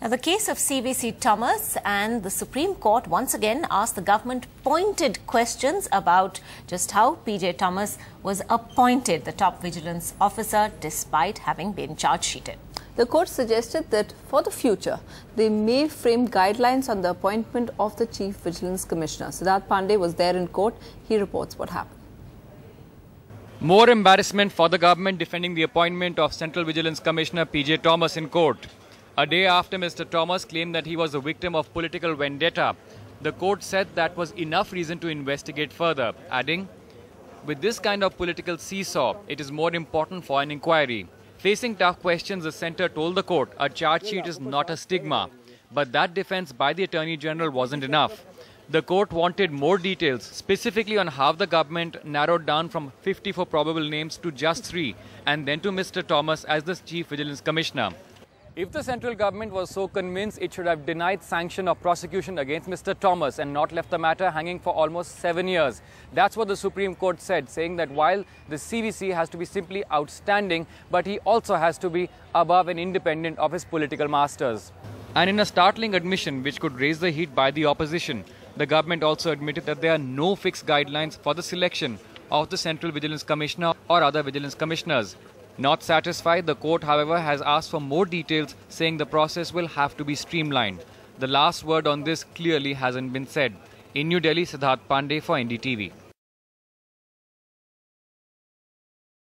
Now, the case of CVC Thomas and the Supreme Court once again asked the government pointed questions about just how PJ Thomas was appointed the top vigilance officer despite having been charge sheeted. The court suggested that for the future, they may frame guidelines on the appointment of the Chief Vigilance Commissioner. Siddharth Pandey was there in court. He reports what happened. More embarrassment for the government defending the appointment of Central Vigilance Commissioner PJ Thomas in court. A day after Mr. Thomas claimed that he was a victim of political vendetta, the court said that was enough reason to investigate further, adding, With this kind of political seesaw, it is more important for an inquiry. Facing tough questions, the centre told the court a charge sheet is not a stigma, but that defense by the Attorney General wasn't enough. The court wanted more details, specifically on how the government narrowed down from 54 probable names to just three, and then to Mr. Thomas as the Chief Vigilance Commissioner. If the central government was so convinced, it should have denied sanction of prosecution against Mr. Thomas and not left the matter hanging for almost seven years. That's what the Supreme Court said, saying that while the CVC has to be simply outstanding, but he also has to be above and independent of his political masters. And in a startling admission which could raise the heat by the opposition, the government also admitted that there are no fixed guidelines for the selection of the Central Vigilance Commissioner or other vigilance commissioners. Not satisfied, the court, however, has asked for more details, saying the process will have to be streamlined. The last word on this clearly hasn't been said. In New Delhi, Siddharth Pandey for NDTV.